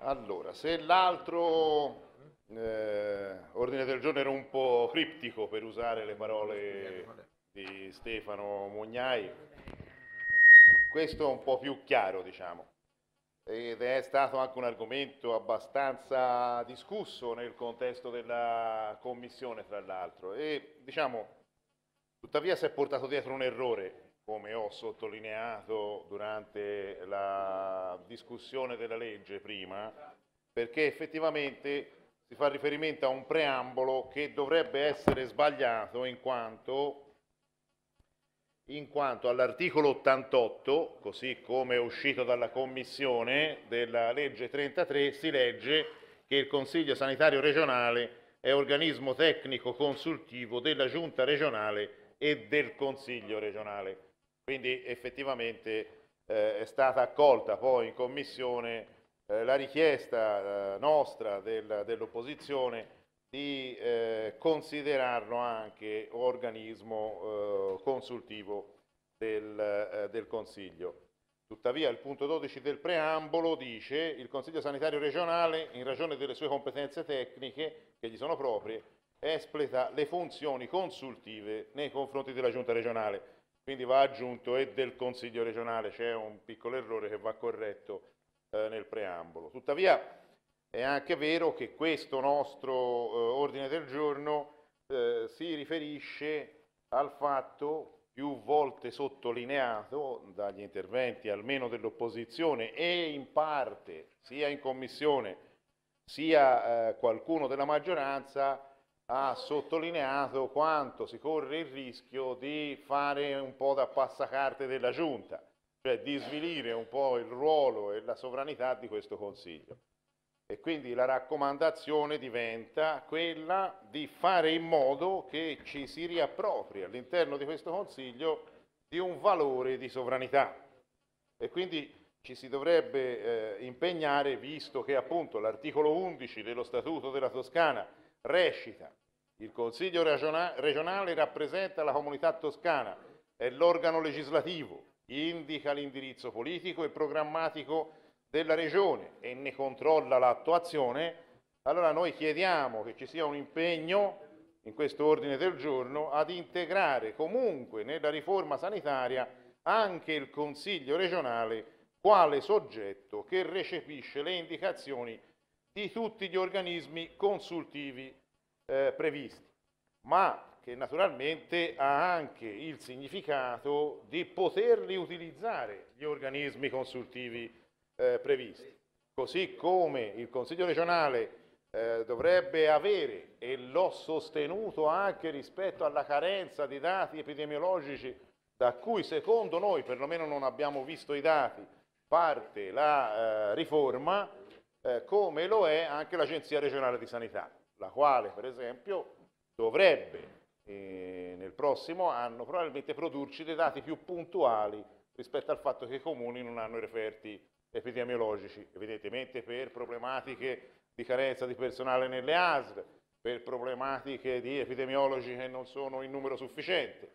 Allora, se l'altro eh, ordine del giorno era un po' criptico per usare le parole di Stefano Mugnai, questo è un po' più chiaro, diciamo, ed è stato anche un argomento abbastanza discusso nel contesto della commissione, tra l'altro, e diciamo, tuttavia si è portato dietro un errore come ho sottolineato durante la discussione della legge prima, perché effettivamente si fa riferimento a un preambolo che dovrebbe essere sbagliato in quanto, in quanto all'articolo 88, così come è uscito dalla Commissione della legge 33, si legge che il Consiglio sanitario regionale è organismo tecnico consultivo della Giunta regionale e del Consiglio regionale. Quindi effettivamente eh, è stata accolta poi in Commissione eh, la richiesta eh, nostra del, dell'opposizione di eh, considerarlo anche organismo eh, consultivo del, del Consiglio. Tuttavia il punto 12 del preambolo dice il Consiglio sanitario regionale, in ragione delle sue competenze tecniche che gli sono proprie, espleta le funzioni consultive nei confronti della Giunta regionale quindi va aggiunto e del Consiglio regionale, c'è un piccolo errore che va corretto eh, nel preambolo. Tuttavia è anche vero che questo nostro eh, ordine del giorno eh, si riferisce al fatto più volte sottolineato dagli interventi almeno dell'opposizione e in parte sia in commissione sia eh, qualcuno della maggioranza ha sottolineato quanto si corre il rischio di fare un po' da passacarte della Giunta, cioè di svilire un po' il ruolo e la sovranità di questo Consiglio. E quindi la raccomandazione diventa quella di fare in modo che ci si riappropri all'interno di questo Consiglio di un valore di sovranità. E quindi ci si dovrebbe eh, impegnare, visto che appunto l'articolo 11 dello Statuto della Toscana recita il Consiglio regionale rappresenta la comunità toscana, è l'organo legislativo, indica l'indirizzo politico e programmatico della regione e ne controlla l'attuazione, allora noi chiediamo che ci sia un impegno in questo ordine del giorno ad integrare comunque nella riforma sanitaria anche il Consiglio regionale quale soggetto che recepisce le indicazioni di tutti gli organismi consultivi eh, previsti, ma che naturalmente ha anche il significato di poterli utilizzare gli organismi consultivi eh, previsti. Così come il Consiglio regionale eh, dovrebbe avere, e l'ho sostenuto anche rispetto alla carenza di dati epidemiologici da cui secondo noi, perlomeno non abbiamo visto i dati, parte la eh, riforma, eh, come lo è anche l'Agenzia regionale di sanità la quale per esempio dovrebbe eh, nel prossimo anno probabilmente produrci dei dati più puntuali rispetto al fatto che i comuni non hanno i referti epidemiologici, evidentemente per problematiche di carenza di personale nelle ASL, per problematiche di epidemiologi che non sono in numero sufficiente,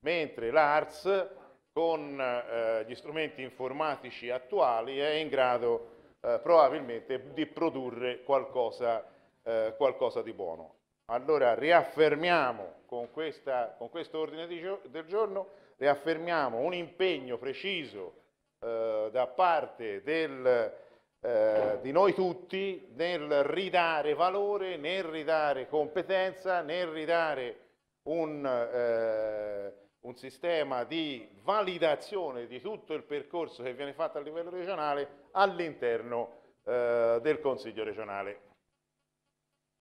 mentre l'ARS con eh, gli strumenti informatici attuali è in grado eh, probabilmente di produrre qualcosa eh, qualcosa di buono. Allora riaffermiamo con, questa, con questo ordine gio del giorno, riaffermiamo un impegno preciso eh, da parte del, eh, di noi tutti nel ridare valore, nel ridare competenza, nel ridare un, eh, un sistema di validazione di tutto il percorso che viene fatto a livello regionale all'interno eh, del Consiglio regionale.